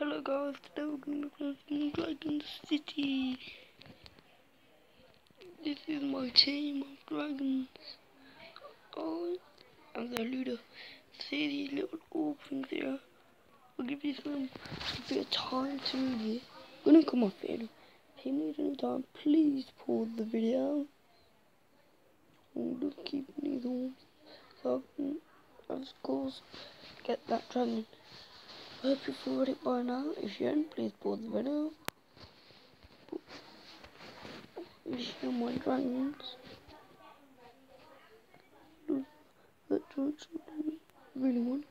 Hello guys, today we're going to be playing Dragon City. This is my team of dragons. Oh, I'm the leader. See these little orb things here? I'll give you some a bit of time to read it. I'm gonna come off it. If you need any time, please pause the video. I'm just keeping these on so I can, of course, get that dragon. Hope you've read it by now. If you haven't, please pause the video. These are my dragons. That don't really.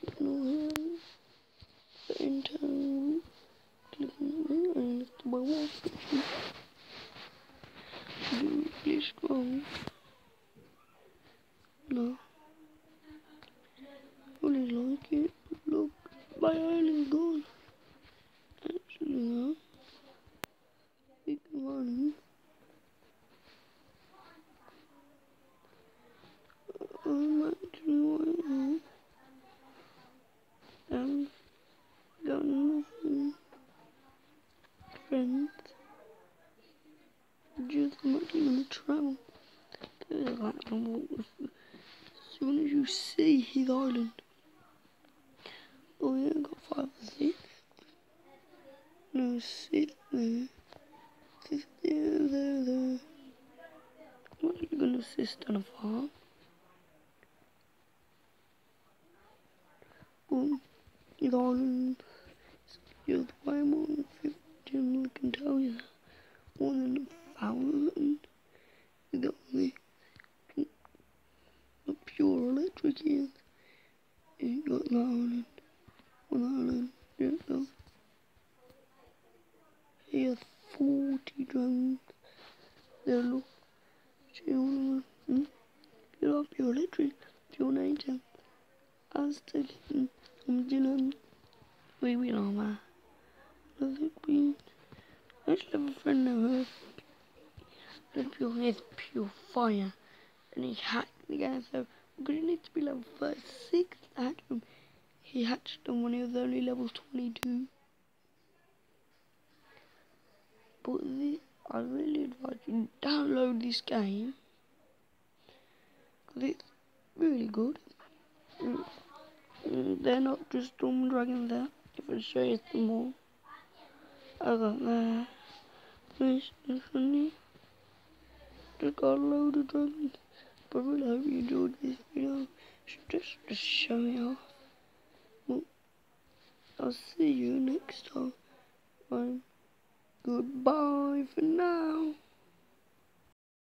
Getting all here. The intern. Clicking there and it's my wall. Do really strong. No really like it. Look, my island gone. Actually, no. Big money. I'm actually waiting. Um, got nothing. Friends. Just actually gonna travel. Cause I can walk. As soon as you see his island. Oh yeah, I got five or six. No, six there. Six there, there, there. What are you gonna assist on a farm? Boom. His island is way more than 15, I can tell you that. More than a thousand. You got me. A pure electric is. You got that island. On the island. No. Here's 40 drones. There look. Children. Hmm? Get up your electric. Your nature. Aztec. I'm Jinan. We will on that. I think we actually have a friend of now has pure is pure fire and he hacked the guy so I'm gonna need to be level 36 to hatch him. He hatched him when he was only level 22. But this, I really advise you download this game because it's really good. Mm, They're not just storm dragons there. If I show you some more. I got and funny. Just got a load of dragons. But I really hope you enjoyed this video. Just, just show me off. Well, I'll see you next time. Goodbye